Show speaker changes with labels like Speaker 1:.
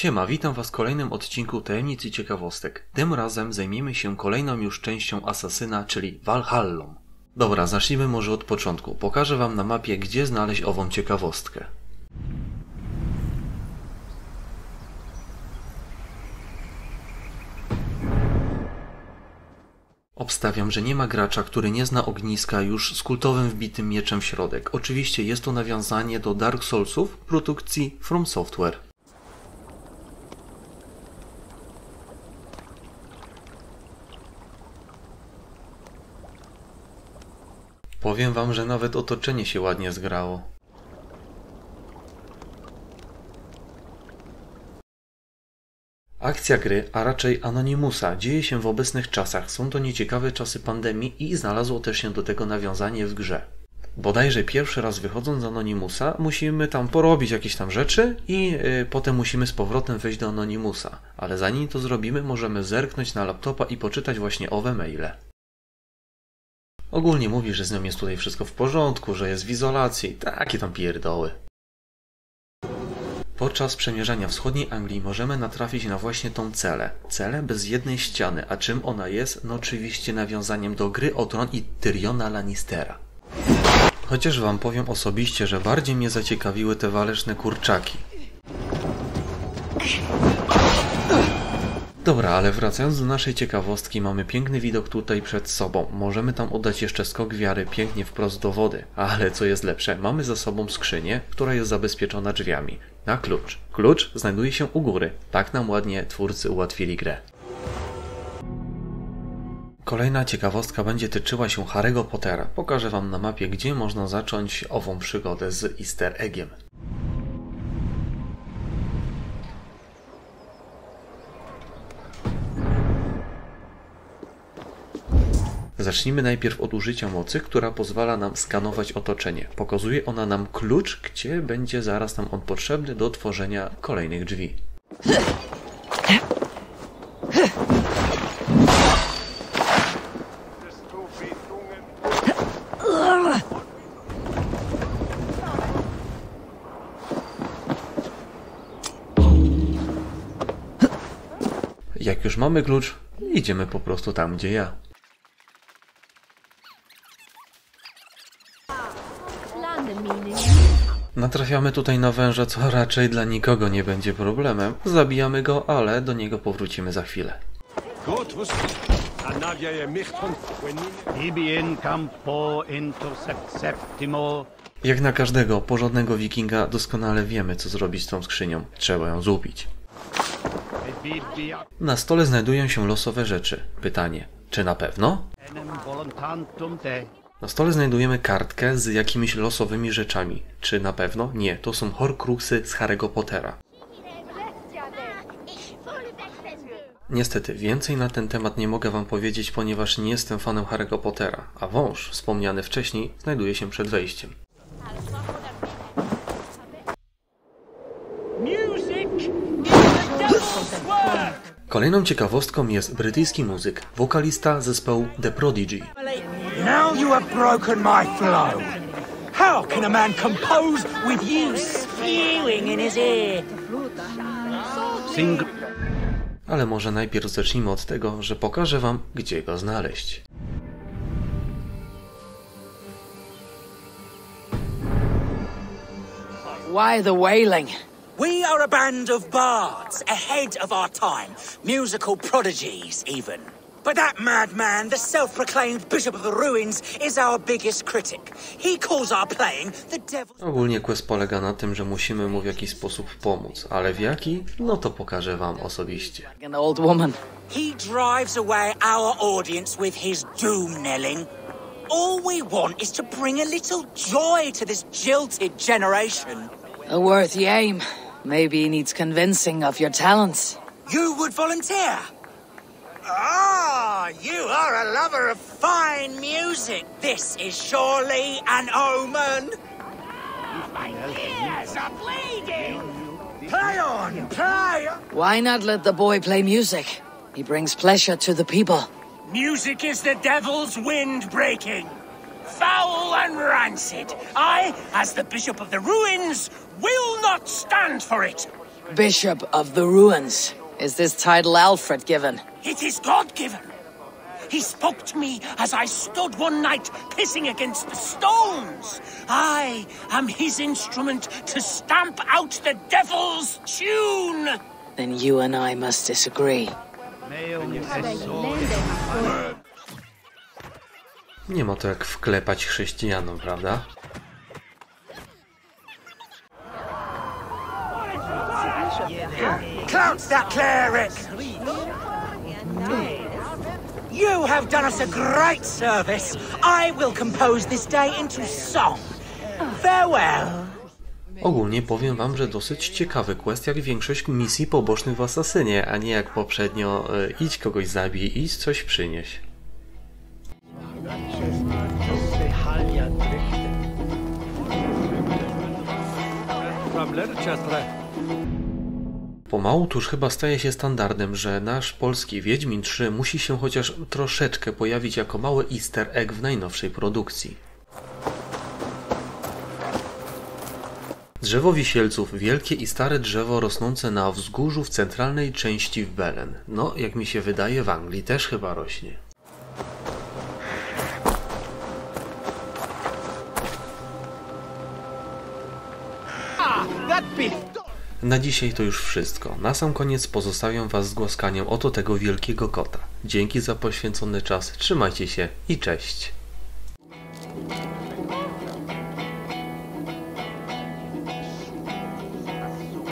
Speaker 1: Siema, witam Was w kolejnym odcinku Tajemnic i Ciekawostek. Tym razem zajmiemy się kolejną już częścią Asasyna, czyli Valhallą. Dobra, zacznijmy może od początku. Pokażę Wam na mapie, gdzie znaleźć ową ciekawostkę. Obstawiam, że nie ma gracza, który nie zna ogniska już z kultowym wbitym mieczem w środek. Oczywiście jest to nawiązanie do Dark Soulsów produkcji From Software. Powiem wam, że nawet otoczenie się ładnie zgrało. Akcja gry, a raczej Anonymusa, dzieje się w obecnych czasach. Są to nieciekawe czasy pandemii i znalazło też się do tego nawiązanie w grze. Bodajże pierwszy raz wychodząc z Anonymusa, musimy tam porobić jakieś tam rzeczy i y, potem musimy z powrotem wejść do Anonymusa. Ale zanim to zrobimy, możemy zerknąć na laptopa i poczytać właśnie owe maile. Ogólnie mówi, że z nią jest tutaj wszystko w porządku, że jest w izolacji, takie tam pierdoły. Podczas przemierzania wschodniej Anglii możemy natrafić na właśnie tą celę. Celę bez jednej ściany, a czym ona jest? No oczywiście nawiązaniem do gry o tron i Tyriona Lannistera. Chociaż wam powiem osobiście, że bardziej mnie zaciekawiły te waleczne kurczaki. Dobra, ale wracając do naszej ciekawostki, mamy piękny widok tutaj przed sobą. Możemy tam oddać jeszcze skok wiary pięknie wprost do wody. Ale co jest lepsze, mamy za sobą skrzynię, która jest zabezpieczona drzwiami. Na klucz. Klucz znajduje się u góry. Tak nam ładnie twórcy ułatwili grę. Kolejna ciekawostka będzie tyczyła się Harry'ego Pottera. Pokażę Wam na mapie, gdzie można zacząć ową przygodę z easter eggiem. Zacznijmy najpierw od użycia mocy, która pozwala nam skanować otoczenie. Pokazuje ona nam klucz, gdzie będzie zaraz nam on potrzebny do tworzenia kolejnych drzwi. Jak już mamy klucz, idziemy po prostu tam, gdzie ja. Natrafiamy tutaj na węża, co raczej dla nikogo nie będzie problemem. Zabijamy go, ale do niego powrócimy za chwilę. Jak na każdego porządnego wikinga doskonale wiemy, co zrobić z tą skrzynią. Trzeba ją złupić. Na stole znajdują się losowe rzeczy. Pytanie, czy na pewno? Na stole znajdujemy kartkę z jakimiś losowymi rzeczami. Czy na pewno? Nie, to są horcruxy z Harry'ego Pottera. Niestety, więcej na ten temat nie mogę wam powiedzieć, ponieważ nie jestem fanem Harry'ego Pottera, a wąż, wspomniany wcześniej, znajduje się przed wejściem. Kolejną ciekawostką jest brytyjski muzyk, wokalista zespołu The Prodigy.
Speaker 2: Now you have broken my flow. How can a man compose with you spewing in his ear?
Speaker 3: Sing
Speaker 1: Ale może najpierw zacznijmy od tego, że pokażę wam, gdzie go znaleźć.
Speaker 4: Why the wailing?
Speaker 2: We are a band of bards, ahead of our time, musical prodigies, even. But that madman, the self proclaimed Bishop of the Ruins, is our biggest critic. He calls our playing the devil's.
Speaker 1: Ogólnie quest polega na tym, że musimy mu w jakiś sposób pomóc, ale w jaki? No to pokażę wam osobiście.
Speaker 4: An old woman.
Speaker 2: He drives away our audience with his doom knelling. All we want is to bring a little joy to this jilted generation.
Speaker 4: A worthy aim. Maybe he needs convincing of your talents.
Speaker 2: You would volunteer? Ah, Ah, you are a lover of fine music. This is surely an omen.
Speaker 5: My ears are bleeding.
Speaker 2: Play on, play.
Speaker 4: Why not let the boy play music? He brings pleasure to the people.
Speaker 5: Music is the devil's wind breaking. Foul and rancid. I, as the Bishop of the Ruins, will not stand for it.
Speaker 4: Bishop of the Ruins. Is this title Alfred given?
Speaker 5: It is God given. He spoke to me as I stood one night pissing against the stones. I am his instrument to stamp out the devil's tune.
Speaker 4: Then you and I must disagree.
Speaker 1: Nie ma to jak wklepać chrześcijanom, prawda?
Speaker 2: Clout that cleric! You have done us a great service. I will compose this day into song. Farewell.
Speaker 1: Ogólnie powiem wam, że dosyć ciekawy quest jak większość misji pobocznych w Asasynie, a nie jak poprzednio e, idź kogoś zabij, idź coś przynieś. Pomału tuż chyba staje się standardem, że nasz polski Wiedźmin 3 musi się chociaż troszeczkę pojawić jako mały easter egg w najnowszej produkcji. Drzewo wisielców, wielkie i stare drzewo rosnące na wzgórzu w centralnej części w Belen. No, jak mi się wydaje, w Anglii też chyba rośnie. Na dzisiaj to już wszystko. Na sam koniec pozostawiam Was z głoskaniem oto tego wielkiego kota. Dzięki za poświęcony czas, trzymajcie się i cześć.